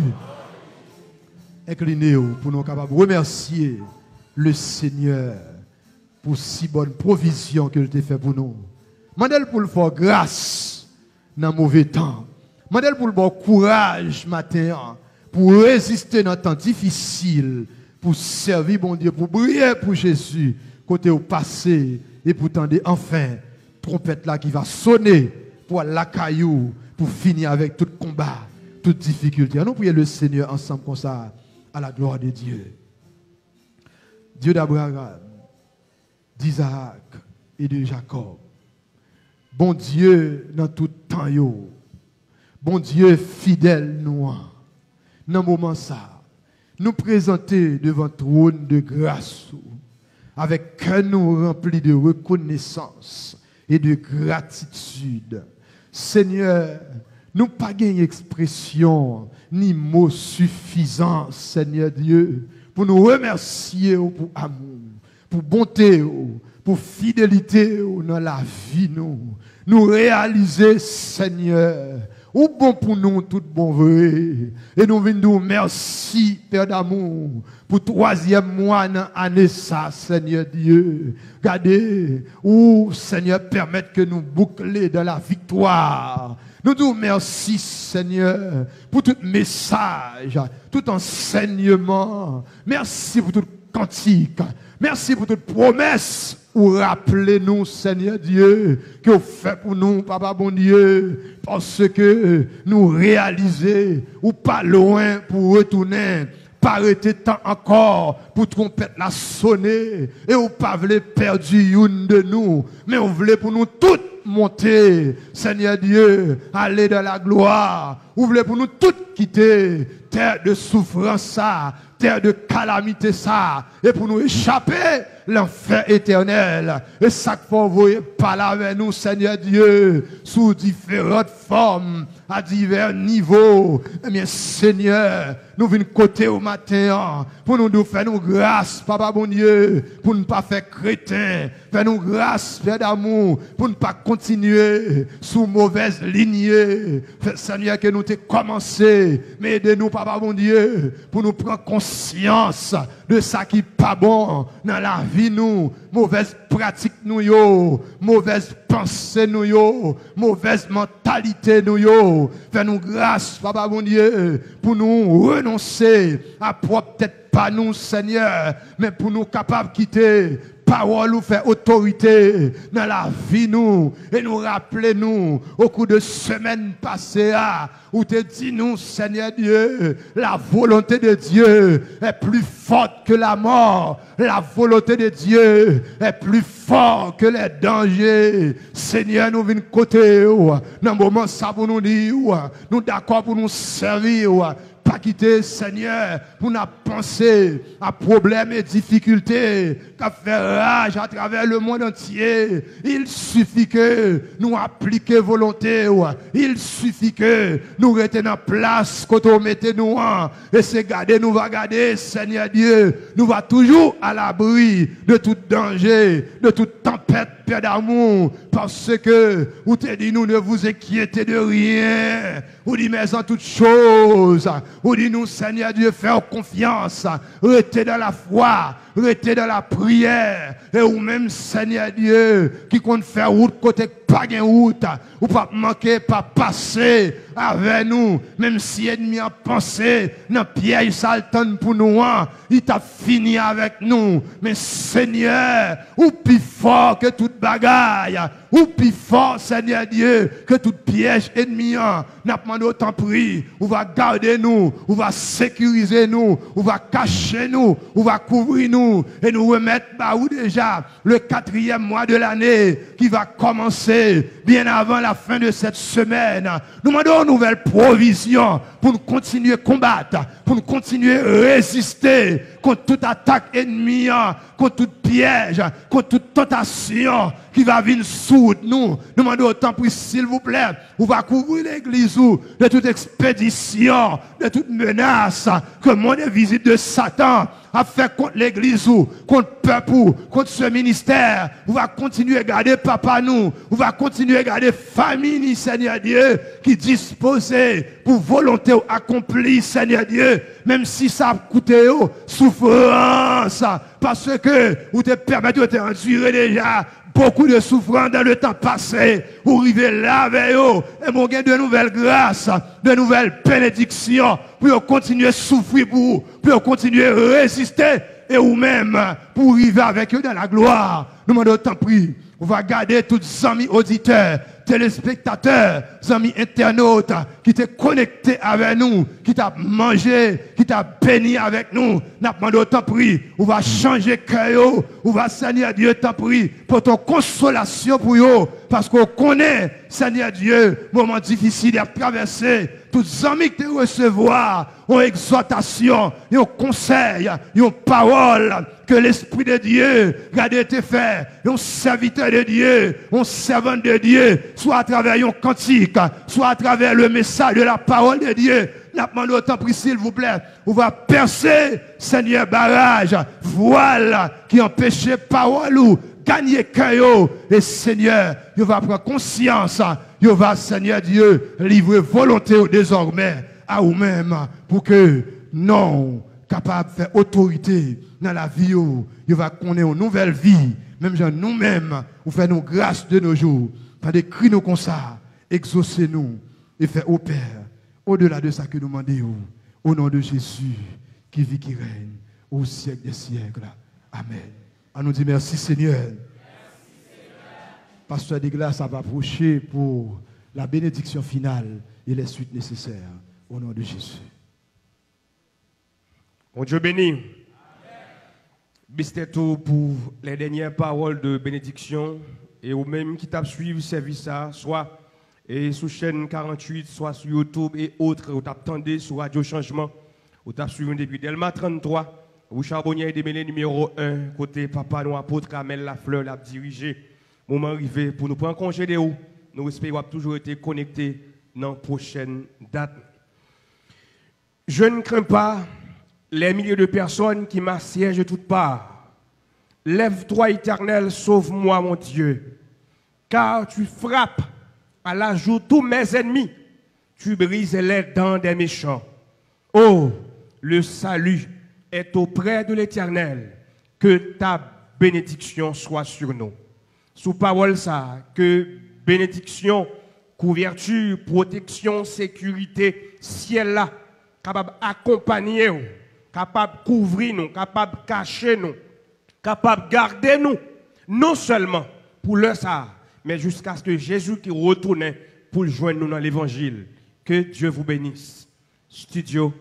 Inclinez-vous pour nous capables remercier le Seigneur pour si bonne provision qu'il a fait pour nous. Mandel pour le faire grâce dans mauvais temps. Mandel pour le bon courage matin pour résister dans un temps difficile, pour servir bon Dieu, pour briller pour Jésus, côté au passé et pour tendre enfin trompette là qui va sonner pour la caillou, pour finir avec tout combat, toute difficulté. Nous prions le Seigneur ensemble comme ça, à la gloire de Dieu. Dieu d'Abraham, d'Isaac et de Jacob. Bon Dieu dans tout temps, bon Dieu fidèle nous. Dans moment ça, nous présenter devant trône de grâce avec un nous rempli de reconnaissance et de gratitude. Seigneur, nous pas gagné expression ni mot suffisant, Seigneur Dieu, pour nous remercier pour amour, pour bonté, pour fidélité dans la vie, nous, nous réaliser, Seigneur, ou bon pour nous, tout bon vrai. Et nous venons merci, Père d'amour, pour troisième mois dans Seigneur Dieu. Regardez, ou Seigneur, permettre que nous bouclions dans la victoire. Nous disons merci, Seigneur, pour tout message, tout enseignement. Merci pour tout cantique. Merci pour toute promesse ou rappelez-nous, Seigneur Dieu, que vous faites pour nous, Papa bon Dieu, parce que nous réalisons ou pas loin pour retourner pas arrêter tant encore pour trompette la sonner et ou pas voulez perdre une de nous mais on voulait pour nous toutes monter Seigneur Dieu aller dans la gloire ou voulez pour nous toutes quitter terre de souffrance ça terre de calamité ça et pour nous échapper l'enfer éternel. Et ça faut envoyer parler avec nous, Seigneur Dieu, sous différentes formes, à divers niveaux. Eh bien, Seigneur, nous venons côté au matin pour nous faire nous grâce, Papa bon Dieu, pour ne pas faire crétin. Fais nous grâce, Père d'amour, pour ne pas continuer sous mauvaise lignée. Seigneur, que nous t'ayons commencé, mais aidez-nous, Papa bon Dieu, pour nous prendre conscience de ça qui n'est pas bon dans la vie, nous. Mauvaise pratique, nous, yo. Mauvaise pensée, nous, yo. Mauvaise mentalité, nous, yo. Fais-nous grâce, Papa bon Dieu, pour nous renoncer à propre peut-être pas nous, Seigneur, mais pour nous capables de quitter parole ou fait autorité dans la vie nous. Et nous rappeler nous au cours de semaines passées ah, où te dit nous Seigneur Dieu la volonté de Dieu est plus forte que la mort. La volonté de Dieu est plus forte que les dangers. Seigneur nous venons côté dans le moment ça nous dire nous d'accord pour nous servir pas quitter Seigneur pour nous penser à problèmes et difficultés qui fait rage à travers le monde entier. Il suffit que nous appliquions volonté. Il suffit que nous retenons place quand on mette nous en. Et c'est garder, nous va garder, Seigneur Dieu. Nous va toujours à l'abri de tout danger, de toute tempête Père d'amour, parce que vous te dit, nous ne vous inquiétez de rien. Vous dit, mais en toutes choses, vous dit, nous, Seigneur Dieu, faire confiance, restez dans la foi, restez dans la prière, et ou même, Seigneur Dieu, qui compte faire route côté pas route, ou pas manquer, pas passer avec nous, même si l'ennemi a pensé, dans piège saltan pour nous, hein. il t'a fini avec nous. Mais Seigneur, ou plus fort que toute bagaille, ou plus fort, Seigneur Dieu, que toute piège ennemi, hein. n'a demandé autant prix, ou va garder nous, ou va sécuriser nous, ou va cacher nous, ou va couvrir nous, et nous remettre, bah, ou déjà, le quatrième mois de l'année, qui va commencer bien avant la fin de cette semaine. Nous demandons nouvelle provision pour nous continuer à combattre, pour nous continuer à résister contre toute attaque ennemie, contre toute piège, contre toute tentation qui va venir sous nous. Nous demandons autant pour s'il vous plaît, vous va couvrir l'église de toute expédition, de toute menace, que mon visite de Satan a fait contre l'église ou contre le peuple, contre ce ministère. Vous va continuer à garder papa nous. Vous va continuer à garder famille, Seigneur Dieu, qui disposait pour volonté accomplie, Seigneur Dieu, même si ça a coûté souffrance, parce que vous te permettez de endurer déjà beaucoup de souffrance dans le temps passé. Vous arrivez là avec eux. Et mon de nouvelles grâces, de nouvelles bénédictions pour continuer à souffrir pour vous, pour continuer à résister et vous-même pour arriver avec eux dans la gloire. Nous demandons tant pris. On va garder tous amis auditeurs, téléspectateurs, amis internautes qui t'ont connecté avec nous, qui t'a mangé, qui t'a béni avec nous. N'a demandé autant prix. On va changer cœur, on va Seigneur Dieu t'en prie pour ton consolation pour eux. Parce qu'on connaît, Seigneur Dieu, moment difficile à traverser. Tous les amis qui te recevoir, ont exhortation, ont conseil, ont parole que l'Esprit de Dieu, regardez tes faire, un serviteur de Dieu, un servant de Dieu, soit à travers un cantique, soit à travers le message de la parole de Dieu. N'a demandé autant pris, s'il vous plaît. On va percer, Seigneur, barrage, voile, qui empêchait parole ou gagner cœur. Et Seigneur, il va prendre conscience, il va, Seigneur Dieu, livrer volonté désormais à vous-même pour que, non, capable de faire autorité dans la vie, il va connaître une nouvelle vie, même nous-mêmes, ou faire nos grâces de nos jours, par des cris nous comme ça, exaucez-nous et faire au Père, au-delà de ça que nous demandons, au nom de Jésus, qui vit, qui règne, au siècle des siècles. Amen. On nous dit merci Seigneur. Merci Seigneur. Pasteur Deglas va approcher pour la bénédiction finale et les suites nécessaires. Au nom de Jésus. Mon Dieu béni. tout pour les dernières paroles de bénédiction et au même qui t'a suivi service ça, soit et sur chaîne 48, soit sur YouTube et autres, ou t'attendez sur Radio Changement, ou t'as suivi depuis Delma 33, ou Charbonnier démêlé numéro 1, côté Papa nous apôtre Kamel Lafleur l'a dirigé. Moment arrivé pour nous prendre congé de où nous espérons toujours été connectés dans la prochaine date. Je ne crains pas les milliers de personnes qui m'assiègent de toutes parts. Lève-toi, éternel, sauve-moi, mon Dieu, car tu frappes à la joue tous mes ennemis, tu brises les dents des méchants. Oh, le salut est auprès de l'Éternel, que ta bénédiction soit sur nous. Sous parole ça, que bénédiction, couverture, protection, sécurité, ciel là, capable d'accompagner nous, capable de couvrir nous, capable de cacher nous. capable de garder nous, non seulement pour le ça, mais jusqu'à ce que Jésus qui retourne pour joindre nous dans l'évangile. Que Dieu vous bénisse. Studio.